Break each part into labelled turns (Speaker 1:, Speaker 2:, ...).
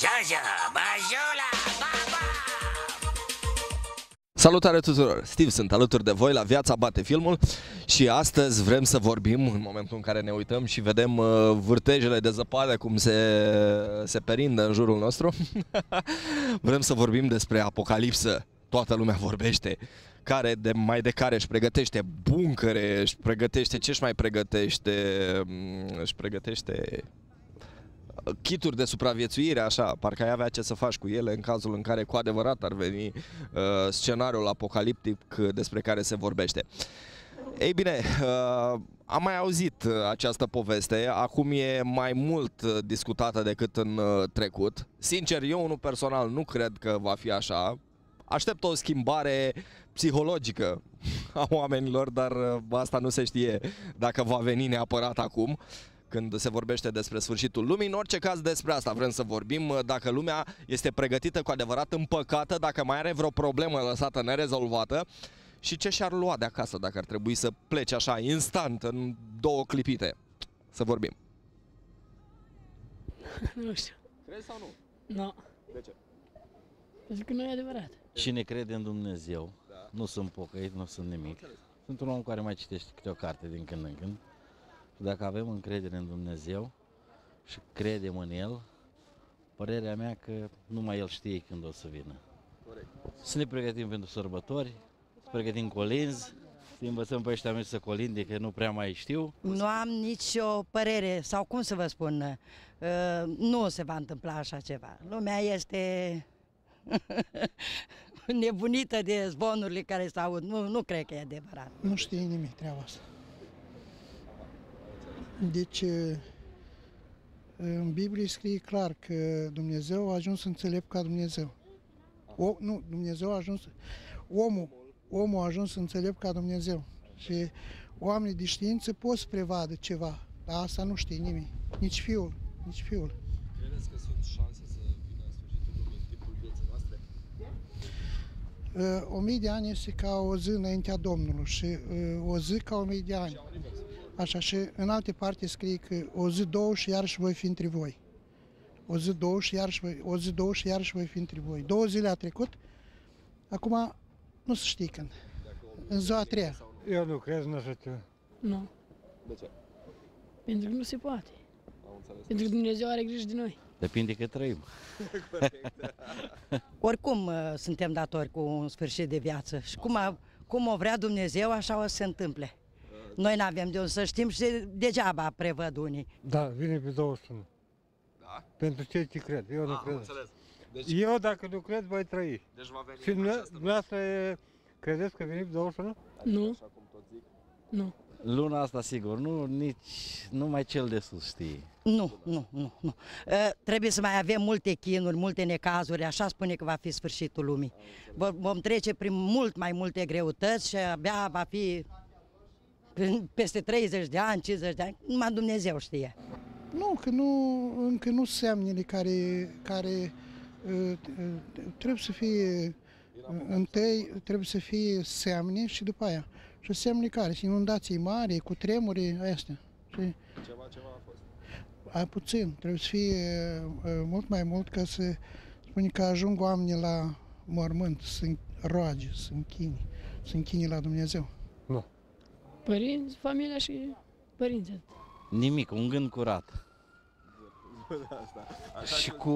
Speaker 1: Jojo, Bajula, Baba!
Speaker 2: Salutare tuturor! Steve sunt alături de voi la Viața Bate Filmul și astăzi vrem să vorbim în momentul în care ne uităm și vedem uh, vârtejele de zăpadă cum se, se perindă în jurul nostru. vrem să vorbim despre apocalipsă. Toată lumea vorbește care de mai de care își pregătește buncăre, își pregătește ce își mai pregătește, mm, își pregătește kituri de supraviețuire, așa, parcă ai avea ce să faci cu ele în cazul în care cu adevărat ar veni uh, scenariul apocaliptic despre care se vorbește. Ei bine, uh, am mai auzit uh, această poveste, acum e mai mult uh, discutată decât în uh, trecut. Sincer, eu unul personal nu cred că va fi așa. Aștept o schimbare psihologică a oamenilor, dar uh, asta nu se știe dacă va veni neapărat acum când se vorbește despre sfârșitul lumii. În orice caz despre asta vrem să vorbim, uh, dacă lumea este pregătită cu adevărat împăcată, dacă mai are vreo problemă lăsată nerezolvată și ce și-ar lua de acasă dacă ar trebui să plece așa instant în două clipite. Să vorbim.
Speaker 3: Nu știu.
Speaker 2: Crezi sau nu?
Speaker 3: Nu.
Speaker 2: De ce?
Speaker 3: Pentru că nu e adevărat.
Speaker 4: Cine crede în Dumnezeu,
Speaker 2: Da.
Speaker 4: nu sunt pocăit, nu sunt nimic. Sunt un om care mai citește câte o carte din când în când. Și dacă avem încredere în Dumnezeu și credem în El, părerea mea că numai El știe când o să vină.
Speaker 2: Corect.
Speaker 4: Să ne pregătim pentru sărbători, să pregătim colinzi, să învățăm pe ăștia mici să colinde, că nu prea mai știu.
Speaker 5: Nu am nicio părere, sau cum să vă spun, uh, nu se va întâmpla așa ceva. Lumea este nebunită de zvonurile care se aud. Nu, nu cred că e adevărat.
Speaker 6: Nu știe nimic treaba asta. Deci, în Biblie scrie clar că Dumnezeu a ajuns înțelept ca Dumnezeu. O, nu, Dumnezeu a ajuns, omul, omul a ajuns înțelept ca Dumnezeu. Și oamenii de știință pot să prevadă ceva, dar asta nu știe nimic. Nici fiul, nici fiul.
Speaker 2: Credeți că sunt șanse să vină sfârșitul lumii în timpul vieții noastre?
Speaker 6: Uh, o mie de ani este ca o zi înaintea Domnului și uh, o zi ca o mie de ani. Așa, și în alte parte scrie că o zi, două și iarăși voi fi între voi. O zi, două și iarăși voi, o zi, două și iarăși voi fi între voi. Două zile a trecut, acum nu se știe când. În ziua a treia.
Speaker 7: Eu nu cred în așa ceva.
Speaker 3: Nu.
Speaker 2: De ce?
Speaker 3: Pentru că nu se poate.
Speaker 2: Am înțeles.
Speaker 3: Pentru că Dumnezeu are grijă de noi.
Speaker 4: Depinde că trăim.
Speaker 5: Oricum uh, suntem datori cu un sfârșit de viață și cum, a, cum o vrea Dumnezeu, așa o să se întâmple. Noi nu avem de unde să știm și degeaba prevăd unii.
Speaker 7: Da, vine pe 21.
Speaker 2: Da?
Speaker 7: Pentru cei ce cred. Eu nu
Speaker 2: Ah, am
Speaker 7: cred.
Speaker 2: înțeles. Deci,
Speaker 7: Eu dacă nu cred, voi trăi.
Speaker 2: deci va veni
Speaker 7: Și
Speaker 2: în
Speaker 7: nu-
Speaker 2: această
Speaker 7: dumneavoastră e- credeți că vine pe 21?
Speaker 3: Nu.
Speaker 2: Așa cum tot zic.
Speaker 3: Nu.
Speaker 4: Luna asta, sigur, nu, nici, numai cel de sus știe.
Speaker 5: Nu, nu, nu, nu. Uh, trebuie să mai avem multe chinuri, multe necazuri, așa spune că va fi sfârșitul lumii. Vom- Vom trece prin mult mai multe greutăți și abia va fi prin- peste 30 de ani, 50 de ani, numai Dumnezeu știe.
Speaker 6: Nu, că nu, încă nu semnele care, care uh, uh, trebuie să fie uh, întâi trebuie să fie semne și după aia. Și semne care? Și inundații mari, cu tremuri, astea. Și
Speaker 2: Ceva, ceva a fost.
Speaker 6: a puțin, trebuie să fie uh, mult mai mult ca să spune că ajung oamenii la mormânt, să roage, să închine, să închine la Dumnezeu.
Speaker 3: Părinți, familia și părinții.
Speaker 4: Nimic, un gând curat. Și cu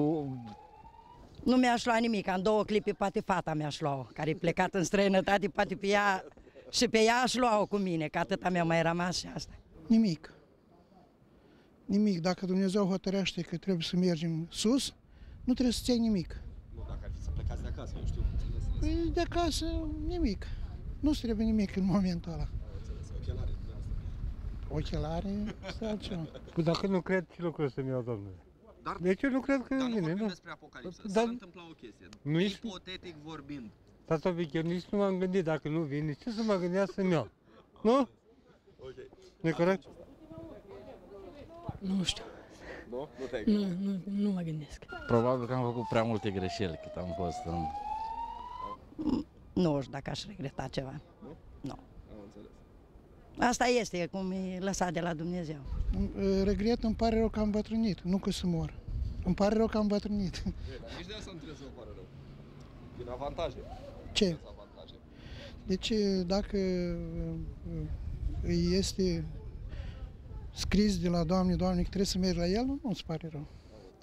Speaker 5: Nu mi-aș lua nimic, în două clipe poate fata mi-aș lua care e plecat în străinătate, poate pe ea și pe ea aș lua-o cu mine, că atâta mi-a mai rămas și asta.
Speaker 6: Nimic. Nimic. Dacă Dumnezeu hotărește că trebuie să mergem sus, nu trebuie să ții nimic.
Speaker 2: Nu, dacă ar fi să plecați de acasă, eu știu. Înțeles,
Speaker 6: Păi de acasă, nimic. Nu-ți trebuie nimic în momentul ăla.
Speaker 2: Înțeles. Ochelare, dumneavoastră.
Speaker 6: Ochelare, sau altceva.
Speaker 7: Păi dacă nu cred, ce lucru să-mi iau, domnule?
Speaker 2: Dar-
Speaker 7: Deci eu nu cred că
Speaker 2: Dar nu
Speaker 7: vine,
Speaker 2: vorbim
Speaker 7: nu.
Speaker 2: despre apocalipsă.
Speaker 7: Dar-
Speaker 2: S-ar întâmpla o chestie.
Speaker 7: Nu ești-
Speaker 2: Ipotetic vorbind.
Speaker 7: Stați un pic, eu nici nu m-am gândit dacă nu vine. Ce să mă gândească să-mi iau? Nu?
Speaker 2: Ok.
Speaker 7: nu e corect?
Speaker 3: Nu știu.
Speaker 2: Nu? Nu te
Speaker 3: Nu, nu, nu mă gândesc.
Speaker 4: probabil că am făcut prea multe greșeli cât am fost în...
Speaker 5: Nu știu dacă aș regreta ceva. Nu.
Speaker 2: Am înțeles.
Speaker 5: Asta este cum e lăsat de la Dumnezeu.
Speaker 6: Regret, îmi pare rău că am bătrânit, nu că să mor. Îmi pare rău că am bătrânit.
Speaker 2: Nici de asta nu trebuie să vă pare rău. Din avantaje.
Speaker 6: Ce?
Speaker 2: avantaje.
Speaker 6: Deci dacă uh, îi este scris de la Doamne, Doamne, că trebuie să mergi la el, nu, nu-ți pare rău.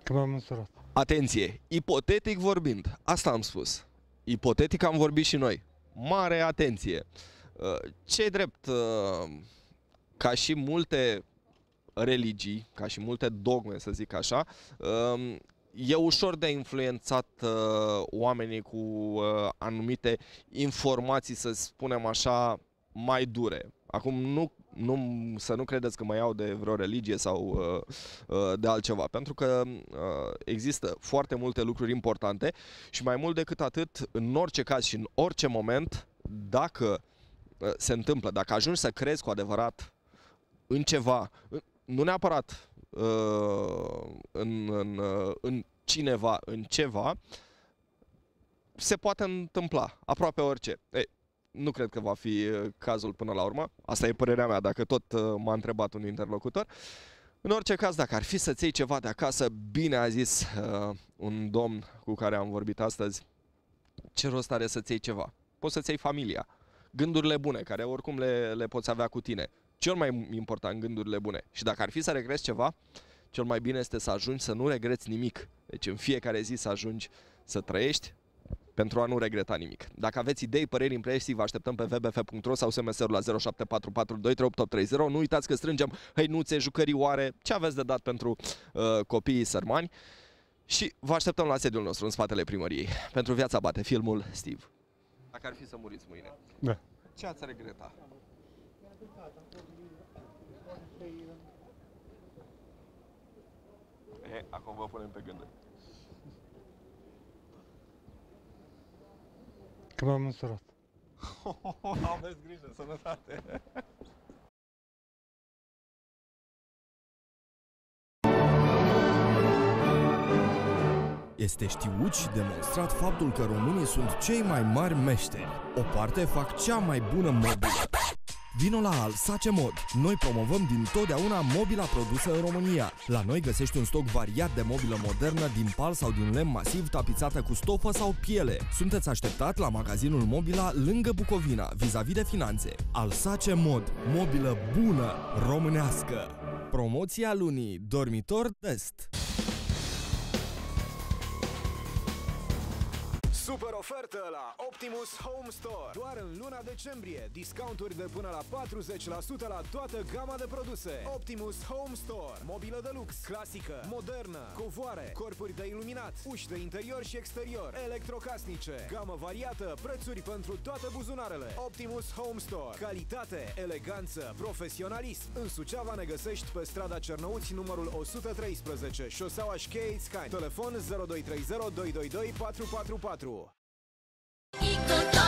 Speaker 7: Că m-am însurat.
Speaker 2: Atenție, ipotetic vorbind, asta am spus. Ipotetic am vorbit și noi. Mare atenție. Uh, ce drept, uh, ca și multe religii, ca și multe dogme, să zic așa, um, e ușor de influențat uh, oamenii cu anumite informații, să spunem așa, mai dure. Acum nu, nu, să nu credeți că mă iau de vreo religie sau uh, uh, de altceva, pentru că uh, există foarte multe lucruri importante și mai mult decât atât, în orice caz și în orice moment, dacă uh, se întâmplă, dacă ajungi să crezi cu adevărat în ceva, în, nu neapărat uh, în, în, uh, în cineva, în ceva, se poate întâmpla aproape orice. Ei, nu cred că va fi uh, cazul până la urmă. Asta e părerea mea, dacă tot uh, m-a întrebat un interlocutor. În orice caz, dacă ar fi să-ți iei ceva de acasă, bine a zis uh, un domn cu care am vorbit astăzi, ce rost are să-ți iei ceva? Poți să-ți iei familia, gândurile bune, care oricum le, le poți avea cu tine. Cel mai important, gândurile bune. Și dacă ar fi să regreți ceva, cel mai bine este să ajungi să nu regreți nimic. Deci în fiecare zi să ajungi să trăiești pentru a nu regreta nimic. Dacă aveți idei, păreri, impresii, vă așteptăm pe vbf.ro sau SMS-ul la 0744238830. Nu uitați că strângem hăinuțe, jucărioare, ce aveți de dat pentru uh, copiii sărmani. Și vă așteptăm la sediul nostru, în spatele primăriei. Pentru viața bate, filmul Steve. Dacă ar fi să muriți mâine,
Speaker 7: Da.
Speaker 2: ce ați regreta? E, acum vă punem pe gânduri.
Speaker 7: Că m-am însurat.
Speaker 2: Aveți grijă, sănătate!
Speaker 8: Este știut și demonstrat faptul că românii sunt cei mai mari meșteri. O parte fac cea mai bună mobilă. Vino la Alsace Mod. Noi promovăm din totdeauna mobila produsă în România. La noi găsești un stoc variat de mobilă modernă din pal sau din lemn masiv tapizată cu stofă sau piele. Sunteți așteptat la magazinul Mobila lângă Bucovina, vis-a-vis de finanțe. Alsace Mod. Mobilă bună, românească. Promoția lunii. Dormitor test.
Speaker 9: Super ofertă la Optimus Home Store. Doar în luna decembrie, discounturi de până la 40% la toată gama de produse. Optimus Home Store. Mobilă de lux, clasică, modernă, covoare, corpuri de iluminat, uși de interior și exterior, electrocasnice, gamă variată, prețuri pentru toate buzunarele. Optimus Home Store. Calitate, eleganță, profesionalism. În Suceava ne găsești pe strada Cernăuți, numărul 113, șoseaua Șcheiți, Telefon 0230 222 444.
Speaker 10: 一个。